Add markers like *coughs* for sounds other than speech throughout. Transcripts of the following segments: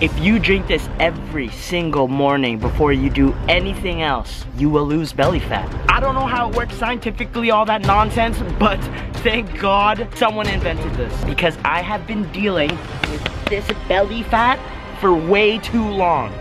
If you drink this every single morning before you do anything else, you will lose belly fat. I don't know how it works scientifically, all that nonsense, but thank God someone invented this because I have been dealing with this belly fat for way too long.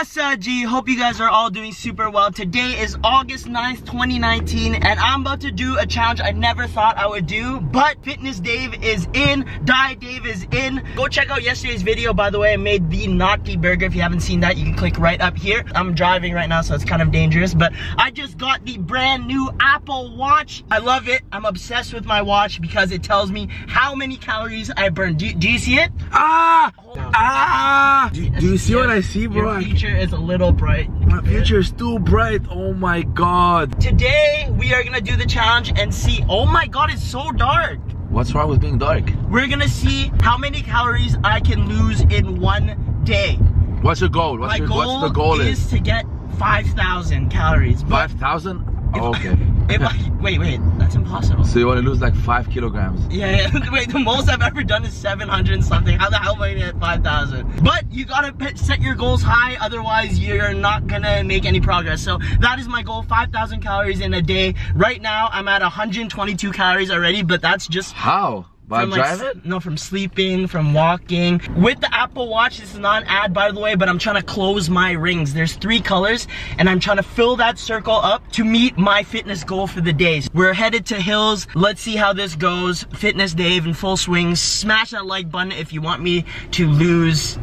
Sasa G, hope you guys are all doing super well. Today is August 9th, 2019, and I'm about to do a challenge I never thought I would do, but Fitness Dave is in, Die Dave is in. Go check out yesterday's video, by the way, I made the Gnocchi burger. If you haven't seen that, you can click right up here. I'm driving right now, so it's kind of dangerous, but I just got the brand new Apple Watch. I love it. I'm obsessed with my watch because it tells me how many calories I burned. Do, do you see it? Ah! Ah! Do, do you see what I see, bro? Future is a little bright. My future is too bright. Oh my god. Today, we are gonna do the challenge and see. Oh my god, it's so dark. What's wrong with being dark? We're gonna see how many calories I can lose in one day. What's your goal? What's My your goal what's the goal is, is? to get 5,000 calories. 5,000? Oh, okay. *laughs* if I, wait, wait, that's impossible. So you want to lose like 5 kilograms? Yeah, yeah, *laughs* wait, the most I've ever done is 700 and something. How the hell am I gonna get 5,000? But you gotta set your goals high, otherwise you're not gonna make any progress. So that is my goal, 5,000 calories in a day. Right now, I'm at 122 calories already, but that's just How? By from like, no, from sleeping, from walking. With the Apple Watch, this is not an ad by the way, but I'm trying to close my rings. There's three colors, and I'm trying to fill that circle up to meet my fitness goal for the day. We're headed to Hills. Let's see how this goes. Fitness Dave in full swing. Smash that like button if you want me to lose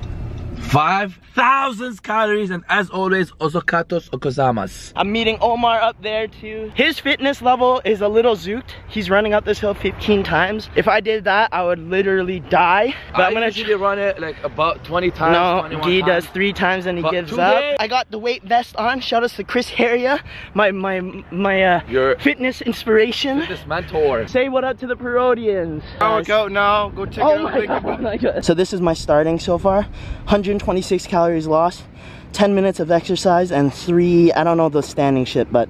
5,000 calories and as always, osokatos okazamas. I'm meeting Omar up there too. His fitness level is a little zooked. He's running up this hill 15 times. If I did that, I would literally die. But I I'm gonna usually run it like about 20 times. No, 21 Guy times. does three times and he But gives today- up. I got the weight vest on. Shout out to Chris Heria, my my my uh, Your fitness inspiration. fitness mentor. Say what up to the Parodians. I work out now. Go check Oh it out. my, god, oh my god. So this is my starting so far. 126 calories lost, 10 minutes of exercise, and three, I don't know the standing shit, but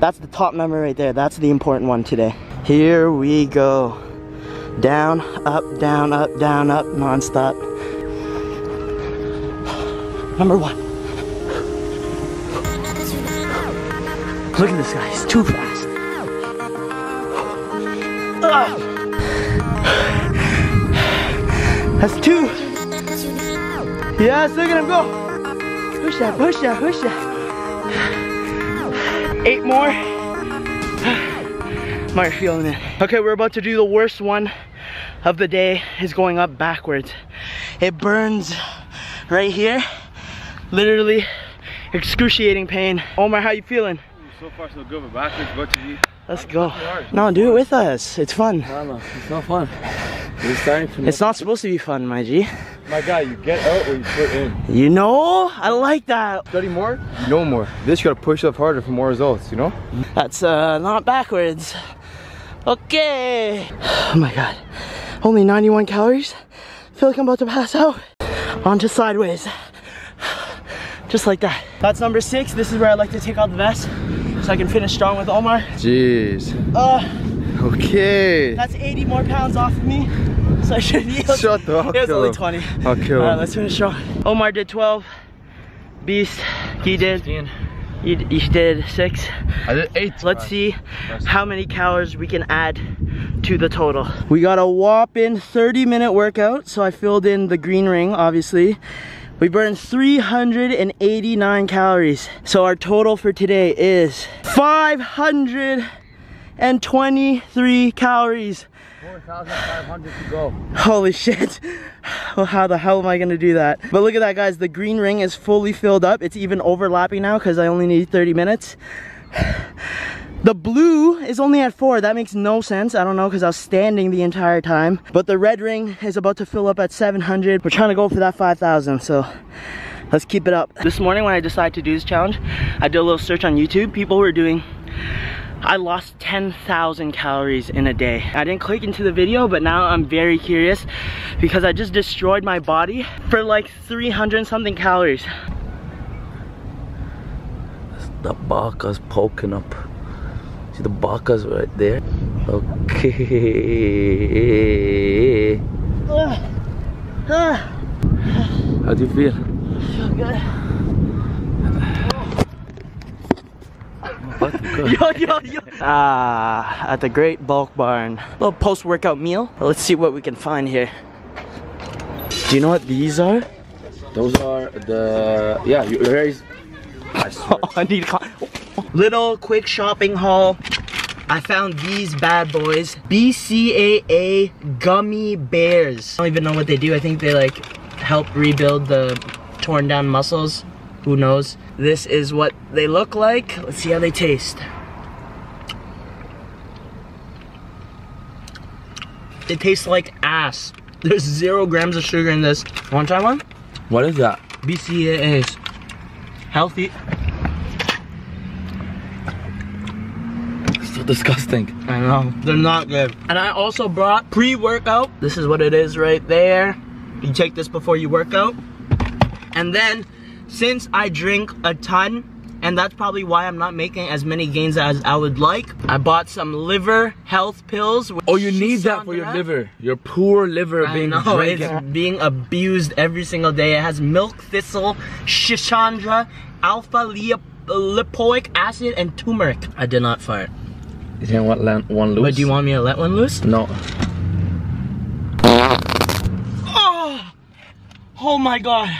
that's the top number right there. That's the important one today. Here we go. Down, up, down, up, down, up, non-stop. Number one. Look at this guy, he's too fast. Ugh. That's two. Yes, look at him go. Push that, push that, push that. Eight more. Mark feeling it. Okay, we're about to do the worst one of the day is going up backwards. It burns right here. Literally excruciating pain. Omar, how you feeling? So far, so good, but backwards, about to be. Let's go. No, do it with us. It's fun. No, no, it's not fun. You're starting to It's not supposed to be fun, my G. My guy, you get out or you put in. You know, I like that. Study more, you know more. This, you gotta push up harder for more results, you know? That's uh, not backwards. Okay. Oh my god. Only 91 calories. feel like I'm about to pass out. On to sideways. Just like that. That's number six. This is where I like to take out the vest so I can finish strong with Omar. Jeez. Uh, Okay. that's 80 more pounds off of me. *laughs* So I should be able Shut the I'll It was only 20. I'll kill Alright, let's finish strong. Omar did 12. Beast, he did. You, you did six. I did 8. Let's see how many calories we can add to the total. We got a whopping 30 minute workout. So I filled in the green ring, obviously. We burned 389 calories. So our total for today is 523 calories. 4,500 to go. Holy shit. Well, how the hell am I gonna do that? But look at that guys, the green ring is fully filled up. It's even overlapping now because I only need 30 minutes. *sighs* The blue is only at four. That makes no sense. I don't know because I was standing the entire time. But the red ring is about to fill up at 700. We're trying to go for that 5,000. So let's keep it up. This morning when I decided to do this challenge, I did a little search on YouTube. People were doing I lost 10,000 calories in a day. I didn't click into the video, but now I'm very curious because I just destroyed my body for like 300 something calories. The baka's poking up. See the baka's right there? Okay. How do you feel? I feel good. What? Good. *laughs* Yo, yo, yo. Ah, at the Great Bulk Barn. Little post-workout meal. Let's see what we can find here. Do you know what these are? Those are the yeah. You. I. *laughs* I need Little quick shopping haul. I found these bad boys. BCAA gummy bears. I don't even know what they do. I think they like help rebuild the torn down muscles. Who knows? This is what they look like. Let's see how they taste. They taste like ass. There's zero grams of sugar in this. Want to try one? What is that? BCAAs. Healthy. So disgusting. I know. They're not good. And I also brought pre-workout. This is what it is right there. You take this before you work out. And then, since I drink a ton, and that's probably why I'm not making as many gains as I would like, I bought some liver health pills. Oh, you need that for your liver. Your poor liver I being know, it's being abused every single day. It has milk thistle, schisandra, alpha lipoic acid, and turmeric. I did not fart. You didn't want one loose? But do you want me to let one loose? No. Oh, oh my god.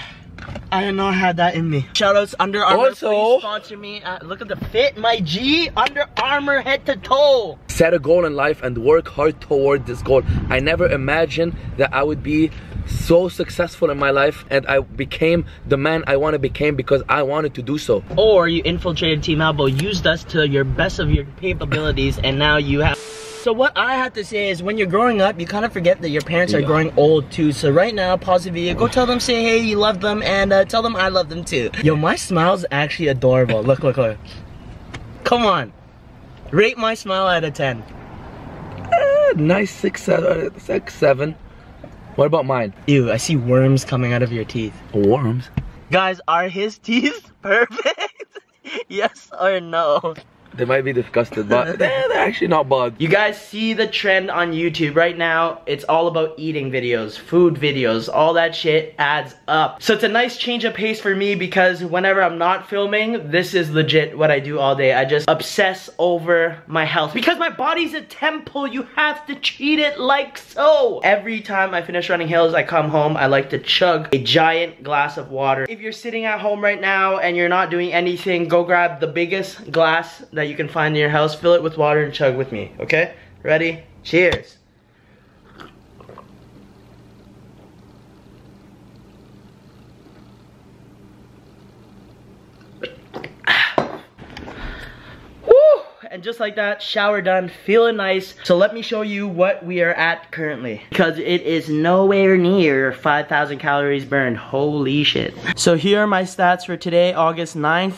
I did not have that in me. Shoutouts Under Armour. Also- sponsor me. Uh, look at the fit, my G. Under Armour head to toe. Set a goal in life and work hard toward this goal. I never imagined that I would be so successful in my life and I became the man I want to become because I wanted to do so. Or you infiltrated Team Albo, used us to your best of your capabilities, and now you have. So what I have to say is, when you're growing up, you kind of forget that your parents are growing old too. So right now, pause the video, go tell them, say hey, you love them, and uh, tell them I love them too. Yo, my smile's actually adorable. Look, look, look. Come on, rate my smile out of ten. Eh, nice six, seven, six, seven. What about mine? Ew, I see worms coming out of your teeth. Worms. Guys, are his teeth *laughs* perfect? yes or no? They might be disgusted, but *laughs* they're, they're actually not bad. You guys see the trend on YouTube right now. It's all about eating videos, food videos, all that shit adds up. So it's a nice change of pace for me because whenever I'm not filming, this is legit what I do all day. I just obsess over my health. Because my body's a temple, you have to treat it like so. Every time I finish running hills, I come home, I like to chug a giant glass of water. If you're sitting at home right now and you're not doing anything, go grab the biggest glass that you can find in your house, fill it with water and chug with me, okay? Ready? Cheers. *coughs* And just like that, shower done, feeling nice. So let me show you what we are at currently. Because it is nowhere near 5,000 calories burned. Holy shit. So here are my stats for today, August 9th.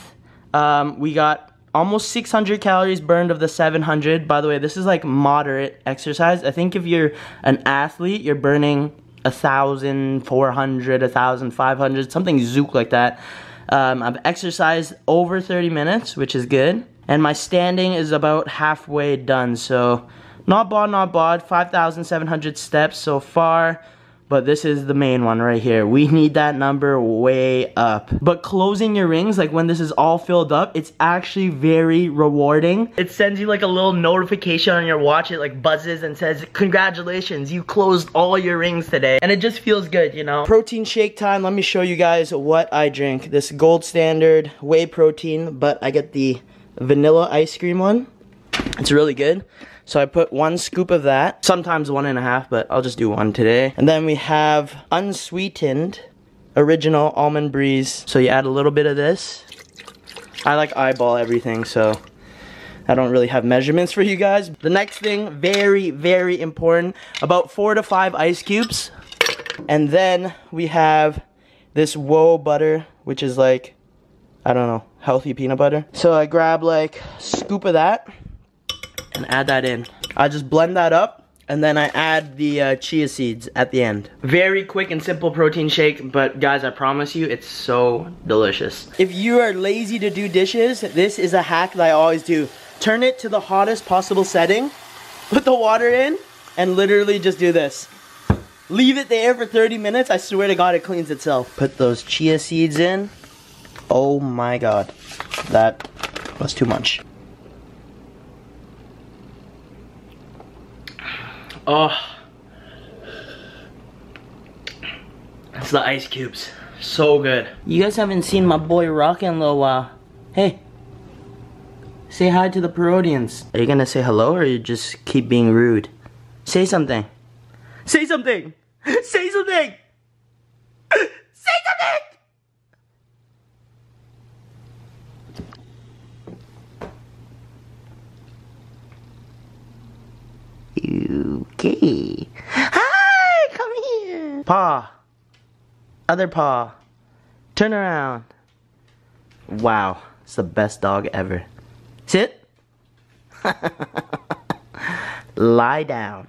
Um, we got almost 600 calories burned of the 700. By the way, this is like moderate exercise. I think if you're an athlete, you're burning a thousand, four hundred, a thousand, five hundred, something zook like that. Um, I've exercised over 30 minutes, which is good. And my standing is about halfway done, so not bad, not bad. 5,700 steps so far. But this is the main one right here. We *laughs* need that number way up. But closing your rings, like when this is all filled up, it's actually very rewarding. It sends you like a little notification on your watch. It like buzzes and says, congratulations, you closed all your rings today. And it just feels good, you know? Protein shake time. Let me show you guys what I drink. This gold standard whey protein, but I get the vanilla ice cream one. It's really good. So I put one scoop of that, sometimes one and a half, but I'll just do one today. And then we have unsweetened original almond breeze. So you add a little bit of this. I like eyeball everything, so I don't really have measurements for you guys. The next thing, very, very important, about four to five ice cubes. And then we have this Whoa butter, which is like, I don't know, healthy peanut butter. So I grab like a scoop of that and add that in. I just blend that up and then I add the uh, chia seeds at the end. Very quick and simple protein shake, but guys, I promise you, it's so delicious. If you are lazy to do dishes, this is a hack that I always do. Turn it to the hottest possible setting put the water in, and literally just do this. Leave it there for 30 minutes. I swear to God, it cleans itself. Put those chia seeds in. Oh my God. That was too much. Oh. That's the ice cubes. So good. You guys haven't seen my boy Rock in a little while. Hey. Say hi to the Parodians. Are you gonna say hello or you just keep being rude? Say something. Say something! *laughs* Say something! Say something! Okay. Hi! Come here! Paw. Other paw. Turn around. Wow. It's the best dog ever. Sit. *laughs* Lie down.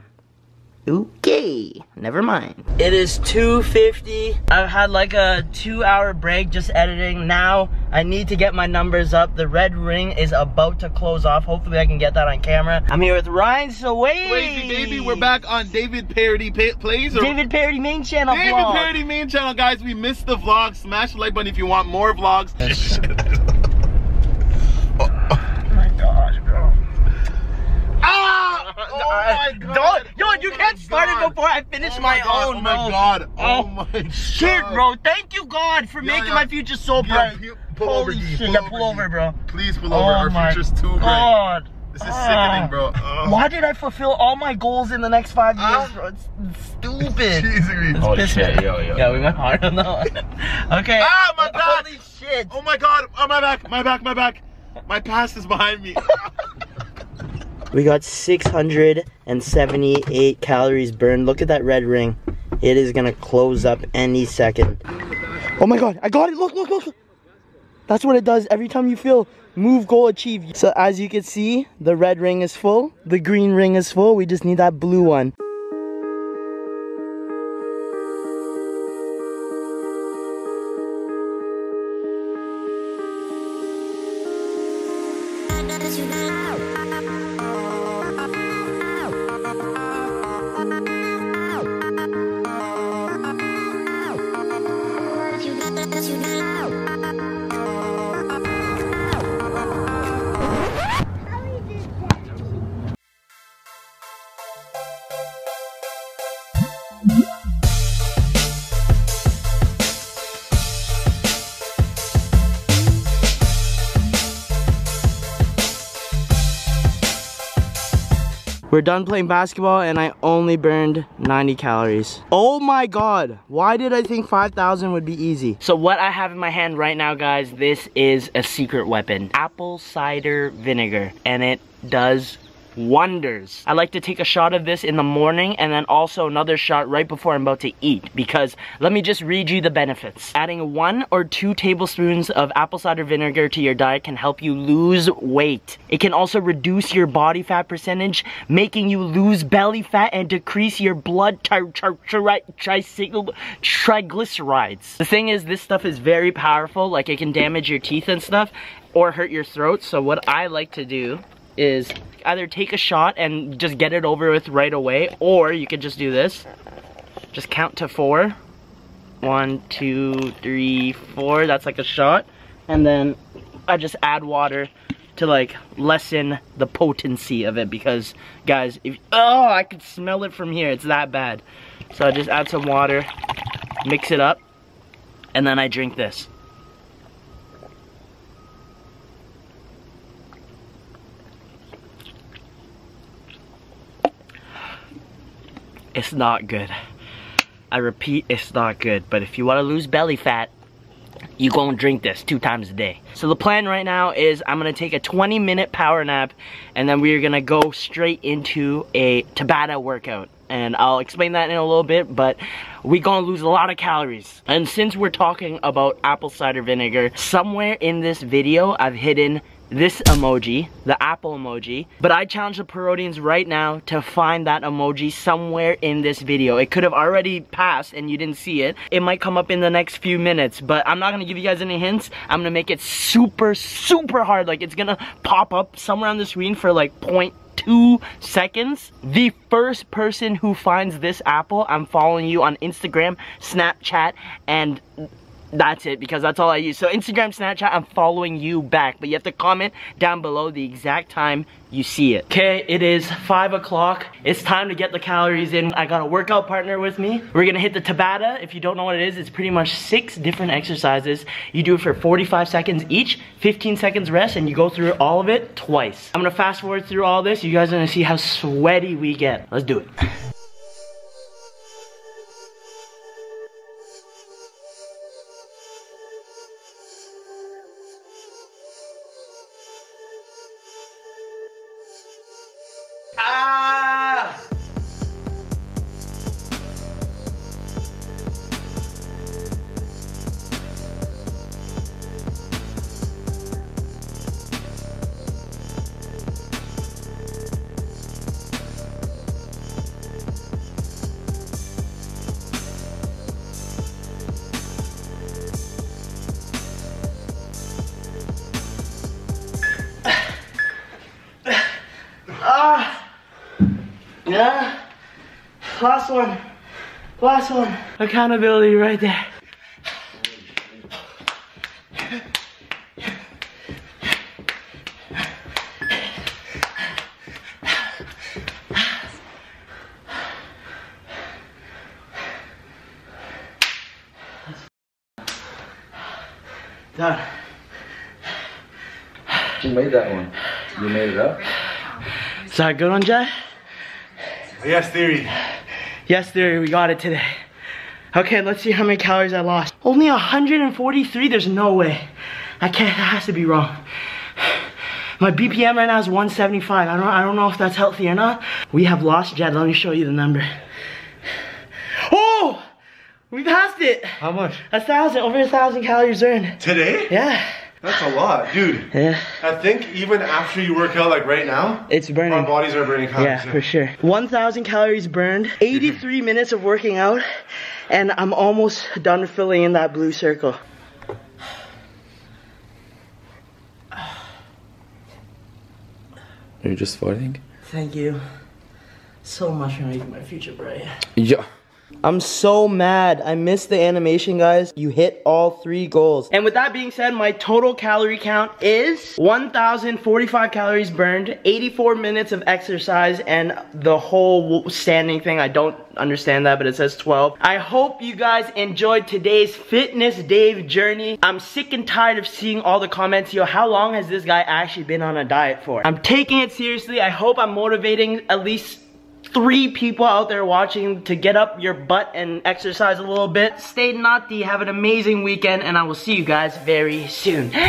Okay, never mind. It is 2.50. I've had like a two hour break just editing. Now I need to get my numbers up. The red ring is about to close off. Hopefully I can get that on camera. I'm here with Ryan Sway. Crazy baby, we're back on David Parody pa Plays. Or David Parody main channel David vlog. Parody main channel, guys. We missed the vlog. Smash the like button if you want more vlogs. oh, my gosh, bro. Ah! Oh my god. Don't, yo, Oh you my can't start God. it before I finish Oh my, God, own, Oh my bro. god. Oh, Oh, my Shit, god. bro. Thank you, God, for Yeah, making yeah. my future so Yeah, bright. you- pull Holy over, D. shit, Pull yeah, over, pull D. over, bro. Please pull over. Oh Our my future's too bright. God. This is Ah. sickening, bro. Ugh. Why did I fulfill all my goals in the next five years, Ah. bro? It's *laughs* it's stupid. Jeez, Oh shit, yo, yo. Yeah, we went hard on that one. *laughs* okay. Ah, my back. Holy shit. Oh my god. Oh my back. My back. My back. My past is behind me. *laughs* We got 678 calories burned. Look at that red ring. It is gonna close up any second. Oh my god, I got it! Look, look, look! That's what it does every time you feel move, goal, achieve. So as you can see, the red ring is full, the green ring is full, we just need that blue one. We're done playing basketball and I only burned 90 calories. Oh my god, why did I think 5,000 would be easy? So what I have in my hand right now, guys, this is a secret weapon. Apple cider vinegar. And it does wonders. I like to take a shot of this in the morning and then also another shot right before I'm about to eat because let me just read you the benefits. Adding one or two tablespoons of apple cider vinegar to your diet can help you lose weight. It can also reduce your body fat percentage, making you lose belly fat and decrease your blood tri tri tri triglycerides. The thing is, this stuff is very powerful. Like it can damage your teeth and stuff or hurt your throat. So what I like to do is either take a shot and just get it over with right away, or you could just do this. Just count to four. One, two, three, four. That's like a shot. And then I just add water to like lessen the potency of it because guys, if oh I can smell it from here. It's that bad. So I just add some water, mix it up, and then I drink this. It's not good. I repeat, it's not good. But if you want to lose belly fat, you go and drink this two times a day. So the plan right now is I'm gonna take a 20 minute power nap and then we're gonna go straight into a Tabata workout. And I'll explain that in a little bit, but we gonna lose a lot of calories. And since we're talking about apple cider vinegar, somewhere in this video I've hidden this emoji, the apple emoji, but I challenge the Parodians right now to find that emoji somewhere in this video. It could have already passed and you didn't see it. It might come up in the next few minutes, but I'm not gonna give you guys any hints. I'm gonna make it super, super hard. Like it's gonna pop up somewhere on the screen for like 0.2 two seconds. The first person who finds this apple, I'm following you on Instagram, Snapchat, and that's it because that's all I use. So Instagram, Snapchat, I'm following you back. But you have to comment down below the exact time you see it. Okay, it is five o'clock. It's time to get the calories in. I got a workout partner with me. We're gonna hit the Tabata. If you don't know what it is, it's pretty much six different exercises. You do it for 45 seconds each, 15 seconds rest, and you go through all of it twice. I'm gonna fast forward through all this. You guys are gonna see how sweaty we get. Let's do it. *laughs* Last one. Last one. Accountability right there. Done. Who made that one? You made it up? Is that good one, Jay? Yes, theory. Yes, theory, we got it today. Okay, let's see how many calories I lost. Only 143, there's no way. I can't, that has to be wrong. My BPM right now is 175. I don't, I don't know if that's healthy or not. We have lost Jed, let me show you the number. Oh! We passed it! How much? A thousand, over a thousand calories earned. Today? Yeah. That's a lot, dude. Yeah. I think even after you work out, like right now, It's burning. our bodies are burning calories. Yeah, for sure. 1,000 calories burned, 83 minutes of working out, and I'm almost done filling in that blue circle. You're just farting? Thank you so much for making my future bright. Yeah. I'm so mad. I missed the animation, guys. You hit all three goals. And with that being said, my total calorie count is 1,045 calories burned, 84 minutes of exercise, and the whole standing thing. I don't understand that, but it says 12. I hope you guys enjoyed today's Fitness Dave journey. I'm sick and tired of seeing all the comments, yo, how long has this guy actually been on a diet for? I'm taking it seriously. I hope I'm motivating at least three people out there watching to get up your butt and exercise a little bit. Stay naughty, have an amazing weekend, and I will see you guys very soon. *gasps*